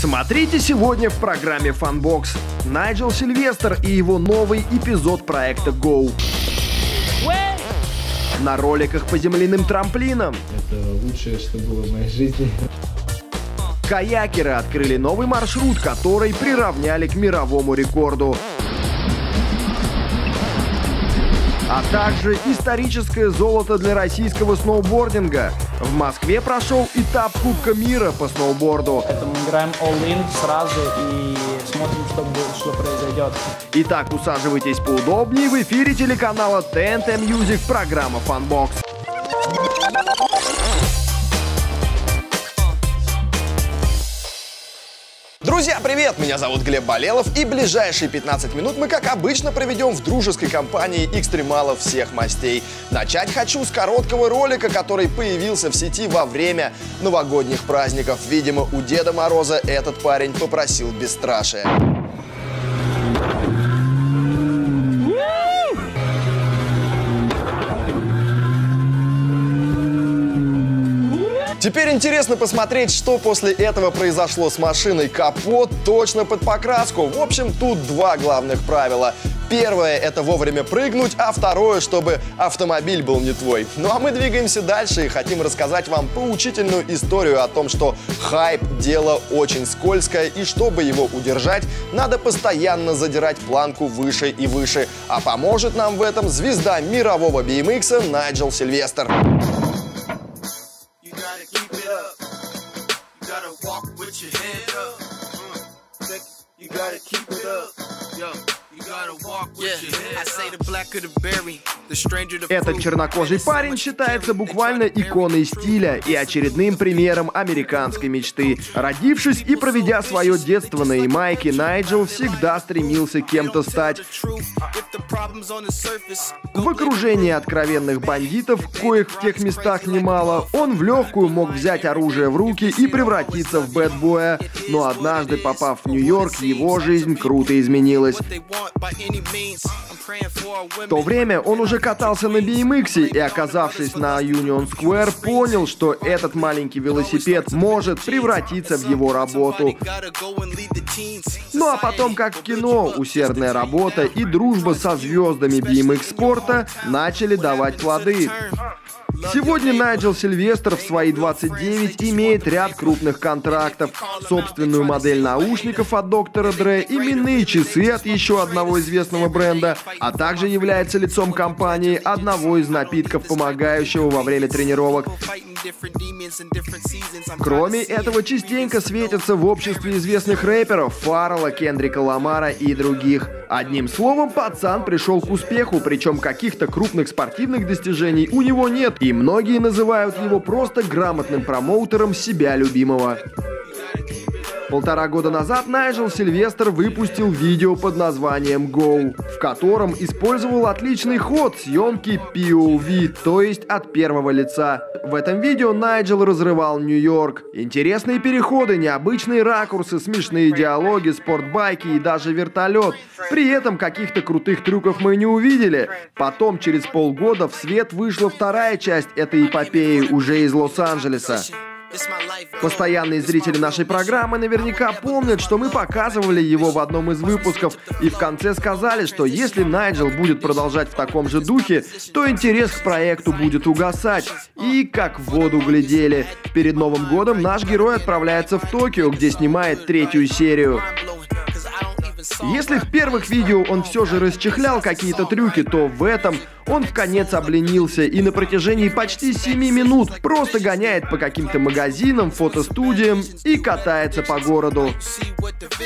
Смотрите сегодня в программе Funbox. Найджел Сильвестр и его новый эпизод проекта Go. На роликах по земляным трамплинам. Это лучшее, что было в моей жизни. Каякеры открыли новый маршрут, который приравняли к мировому рекорду. А также историческое золото для российского сноубординга. В Москве прошел этап Кубка мира по сноуборду. Поэтому мы играем all-in сразу и смотрим, что, будет, что произойдет. Итак, усаживайтесь поудобнее. В эфире телеканала TNT Music программа Funbox. Друзья, привет! Меня зовут Глеб Болелов, и ближайшие 15 минут мы, как обычно, проведем в дружеской компании экстремалов всех мастей. Начать хочу с короткого ролика, который появился в сети во время новогодних праздников. Видимо, у Деда Мороза этот парень попросил бесстрашия. Теперь интересно посмотреть, что после этого произошло с машиной. Капот точно под покраску. В общем, тут два главных правила. Первое – это вовремя прыгнуть, а второе, чтобы автомобиль был не твой. Ну а мы двигаемся дальше и хотим рассказать вам поучительную историю о том, что хайп – дело очень скользкое, и чтобы его удержать, надо постоянно задирать планку выше и выше. А поможет нам в этом звезда мирового BMX Найджел Сильвестр. Gotta walk with your head up. Uh, You gotta keep it up. Yo, Этот чернокожий парень считается буквально иконой стиля и очередным примером американской мечты. Родившись и проведя свое детство на Ямайке, Найджел всегда стремился кем-то стать. В окружении откровенных бандитов, коих в тех местах немало, он в легкую мог взять оружие в руки и превратиться в бэтбоя. Но однажды, попав в Нью-Йорк, его жизнь круто изменилась. В то время он уже катался на BMX и, оказавшись на Union Square, понял, что этот маленький велосипед может превратиться в его работу. Ну а потом, как в кино, усердная работа и дружба со звездами BMX-спорта начали давать плоды. Сегодня Найджел Сильвестр в свои 29 имеет ряд крупных контрактов, собственную модель наушников от доктора Дре, именные часы от еще одного известного бренда, а также является лицом компании одного из напитков, помогающего во время тренировок. Кроме этого, частенько светится в обществе известных рэперов Фаррелла, Кендрика Ламара и других. Одним словом, пацан пришел к успеху, причем каких-то крупных спортивных достижений у него нет, и многие называют его просто грамотным промоутером себя любимого. Полтора года назад Найджел Сильвестр выпустил видео под названием Go, в котором использовал отличный ход съемки POV, то есть от первого лица. В этом видео Найджел разрывал Нью-Йорк. Интересные переходы, необычные ракурсы, смешные диалоги, спортбайки и даже вертолет. При этом каких-то крутых трюков мы не увидели. Потом, через полгода, в свет вышла вторая часть этой эпопеи уже из Лос-Анджелеса. Постоянные зрители нашей программы наверняка помнят, что мы показывали его в одном из выпусков и в конце сказали, что если Найджел будет продолжать в таком же духе, то интерес к проекту будет угасать. И как в воду глядели. Перед Новым годом наш герой отправляется в Токио, где снимает третью серию. Если в первых видео он все же расчехлял какие-то трюки, то в этом он в конец обленился и на протяжении почти 7 минут просто гоняет по каким-то магазинам, фотостудиям и катается по городу.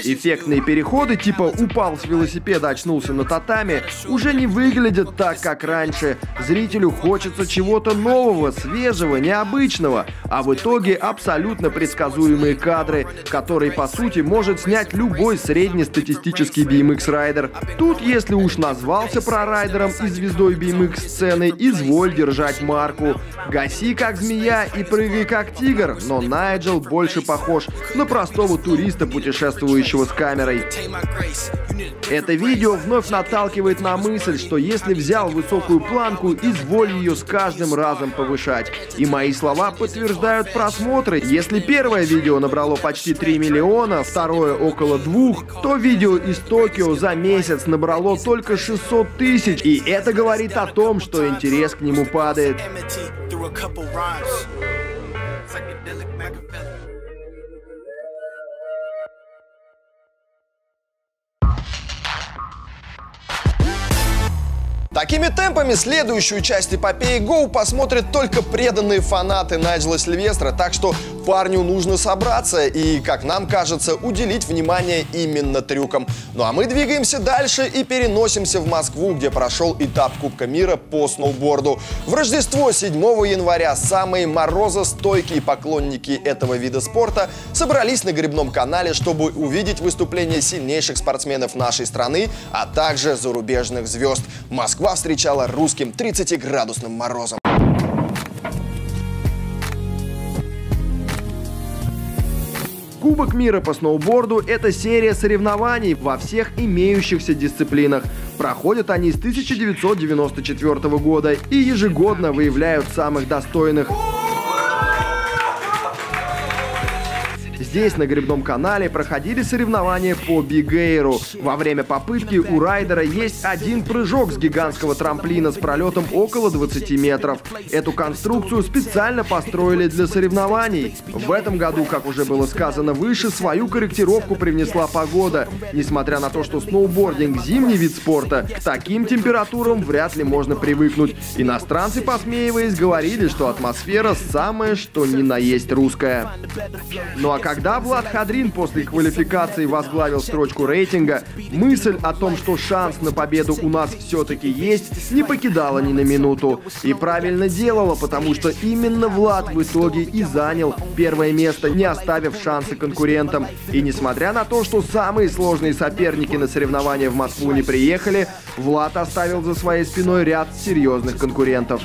Эффектные переходы, типа упал с велосипеда, очнулся на татами, уже не выглядят так, как раньше. Зрителю хочется чего-то нового, свежего, необычного, а в итоге абсолютно предсказуемые кадры, которые, по сути, может снять любой среднестатистический классический BMX-райдер. Тут, если уж назвался прорайдером и звездой BMX-сцены, изволь держать марку. Гаси как змея и прыгай как тигр, но Найджел больше похож на простого туриста, путешествующего с камерой. Это видео вновь наталкивает на мысль, что если взял высокую планку, изволь ее с каждым разом повышать. И мои слова подтверждают просмотры. Если первое видео набрало почти 3 миллиона, второе около двух, то видео из Токио за месяц набрало только 600 тысяч. И это говорит о том, что интерес к нему падает. Такими темпами следующую часть эпопеи Go посмотрят только преданные фанаты Найджела Сильвестра, так что парню нужно собраться и, как нам кажется, уделить внимание именно трюкам. Ну а мы двигаемся дальше и переносимся в Москву, где прошел этап Кубка мира по сноуборду. В Рождество 7 января самые морозостойкие поклонники этого вида спорта собрались на грибном канале, чтобы увидеть выступления сильнейших спортсменов нашей страны, а также зарубежных звезд. Москва встречала русским 30-градусным морозом. Кубок мира по сноуборду – это серия соревнований во всех имеющихся дисциплинах. Проходят они с 1994 года и ежегодно выявляют самых достойных. Здесь, на грибном канале, проходили соревнования по бигейру. Во время попытки у райдера есть один прыжок с гигантского трамплина с пролетом около 20 метров. Эту конструкцию специально построили для соревнований. В этом году, как уже было сказано выше, свою корректировку привнесла погода. Несмотря на то, что сноубординг – зимний вид спорта, к таким температурам вряд ли можно привыкнуть. Иностранцы, посмеиваясь, говорили, что атмосфера самая, что ни на есть русская. Ну а когда Влад Хадрин после квалификации возглавил строчку рейтинга, мысль о том, что шанс на победу у нас все-таки есть, не покидала ни на минуту. И правильно делала, потому что именно Влад в итоге и занял первое место, не оставив шансы конкурентам. И несмотря на то, что самые сложные соперники на соревнования в Москву не приехали, Влад оставил за своей спиной ряд серьезных конкурентов.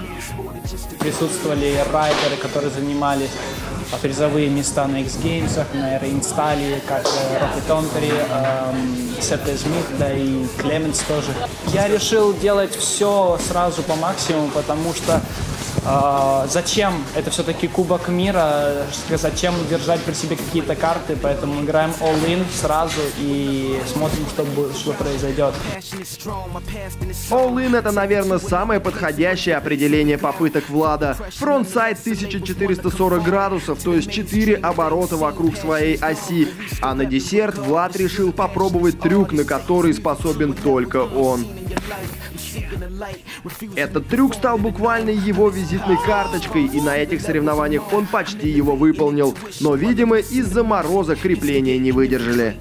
Присутствовали райдеры, которые занимали а, призовые места на X-Games, на Рейнстале, как Рокки Тонтери, эм, Септе Смит, да и Клеменс тоже. Я решил делать все сразу по максимуму, потому что зачем? Это все-таки Кубок мира, зачем держать при себе какие-то карты, поэтому играем all-in сразу и смотрим, что, что произойдет. All-in это, наверное, самое подходящее определение попыток Влада. Frontside 1440 градусов, то есть 4 оборота вокруг своей оси. А на десерт Влад решил попробовать трюк, на который способен только он. Этот трюк стал буквально его визитной карточкой, и на этих соревнованиях он почти его выполнил. Но, видимо, из-за мороза крепления не выдержали.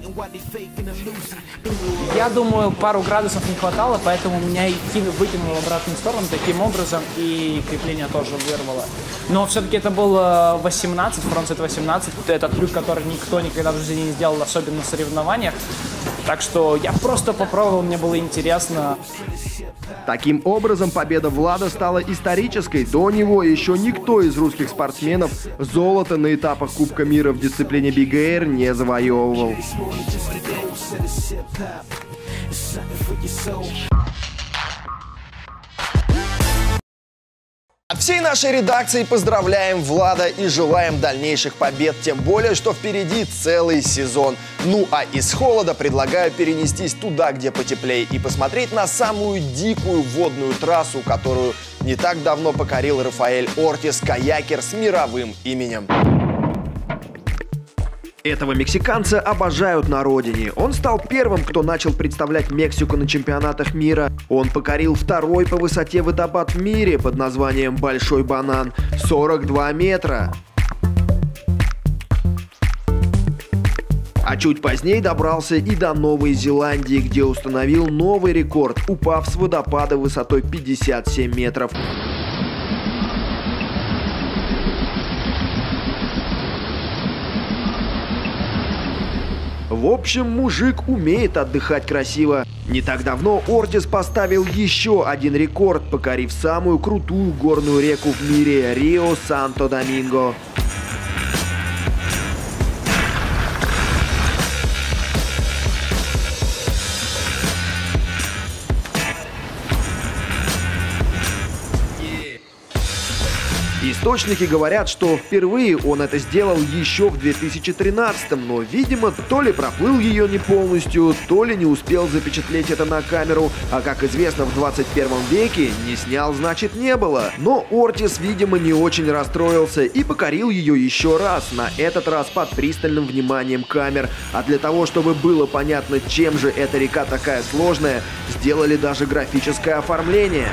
Я думаю, пару градусов не хватало, поэтому меня идти выкинуло в обратную сторону таким образом, и крепление тоже вырвало. Но все-таки это был э, 18, фронтсет 18. Это трюк, который никто никогда в жизни не сделал, особенно в соревнованиях. Так что я просто попробовал, мне было интересно. Таким образом, победа Влада стала исторической. До него еще никто из русских спортсменов золото на этапах Кубка мира в дисциплине Big Air не завоевывал. Всей нашей редакции поздравляем Влада и желаем дальнейших побед, тем более, что впереди целый сезон. Ну а из холода предлагаю перенестись туда, где потеплее, и посмотреть на самую дикую водную трассу, которую не так давно покорил Рафаэль Ортис, каякер с мировым именем. Этого мексиканца обожают на родине. Он стал первым, кто начал представлять Мексику на чемпионатах мира. Он покорил второй по высоте водопад в мире под названием Большой Банан – 42 метра. А чуть позднее добрался и до Новой Зеландии, где установил новый рекорд, упав с водопада высотой 57 метров. В общем, мужик умеет отдыхать красиво. Не так давно Ортис поставил еще один рекорд, покорив самую крутую горную реку в мире – Рио-Санто-Доминго. Источники говорят, что впервые он это сделал еще в 2013 но, видимо, то ли проплыл ее не полностью, то ли не успел запечатлеть это на камеру, а, как известно, в 21 веке не снял, значит, не было. Но Ортис, видимо, не очень расстроился и покорил ее еще раз, на этот раз под пристальным вниманием камер. А для того, чтобы было понятно, чем же эта река такая сложная, сделали даже графическое оформление.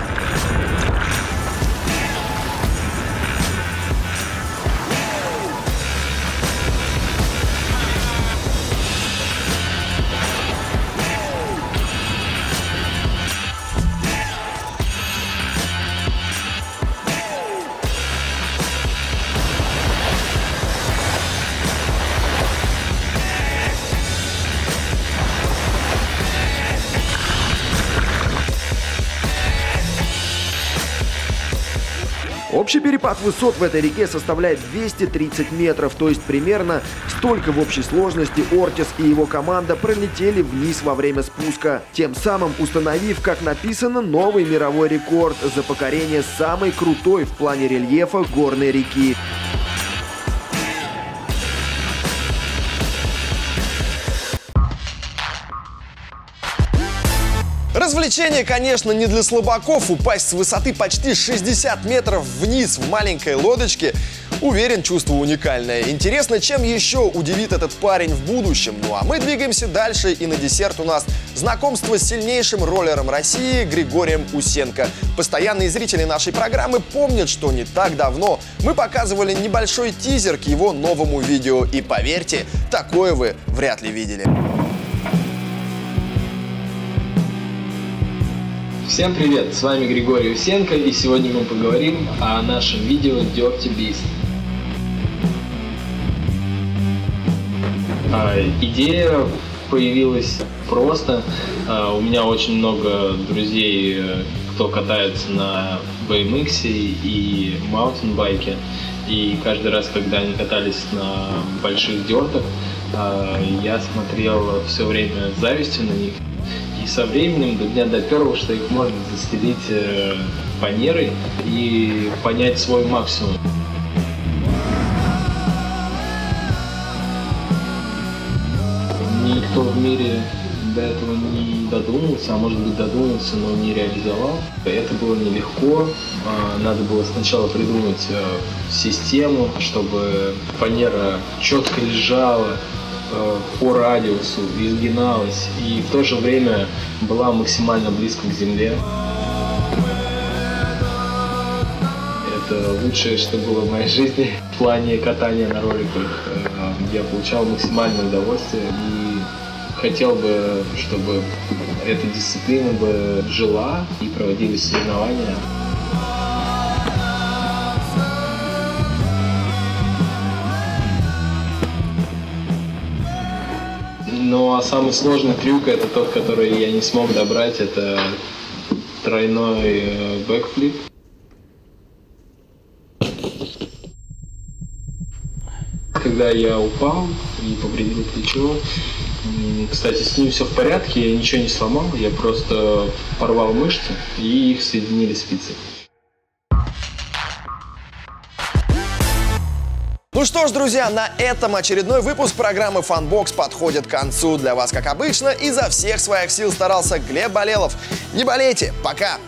Общий перепад высот в этой реке составляет 230 метров, то есть примерно столько в общей сложности Ортис и его команда пролетели вниз во время спуска, тем самым установив, как написано, новый мировой рекорд за покорение самой крутой в плане рельефа горной реки. Развлечение, конечно, не для слабаков. Упасть с высоты почти 60 метров вниз в маленькой лодочке Уверен, чувство уникальное. Интересно, чем еще удивит этот парень в будущем. Ну а мы двигаемся дальше, и на десерт у нас знакомство с сильнейшим роллером России Григорием Усенко. Постоянные зрители нашей программы помнят, что не так давно мы показывали небольшой тизер к его новому видео. И поверьте, такое вы вряд ли видели. Всем привет, с вами Григорий Усенко, и сегодня мы поговорим о нашем видео Dirty Beast. А, идея появилась просто. А, у меня очень много друзей, э, кто катается на BMX и маунтинбайке. И каждый раз, когда они катались на больших дертах, а, я смотрел все время с завистью на них. И со временем до дня доперло, что их можно застелить э, фанерой и понять свой максимум. Никто в мире до этого не додумался, а может быть додумался, но не реализовал. Это было нелегко. А, надо было сначала придумать э, систему, чтобы фанера четко лежала, по радиусу, изгиналась и в то же время была максимально близко к земле. Это лучшее, что было в моей жизни в плане катания на роликах. Э, я получал максимальное удовольствие и хотел бы, чтобы эта дисциплина бы жила и проводились соревнования. Ну а самый сложный трюк это тот, который я не смог добрать, это тройной э, бэкфлип. Когда я упал и повредил плечо, кстати, с ним все в порядке, я ничего не сломал, я просто порвал мышцы и их соединили спицы. Ну что ж, друзья, на этом очередной выпуск программы Funbox подходит к концу. Для вас, как обычно, изо всех своих сил старался Глеб Болелов. Не болейте, пока!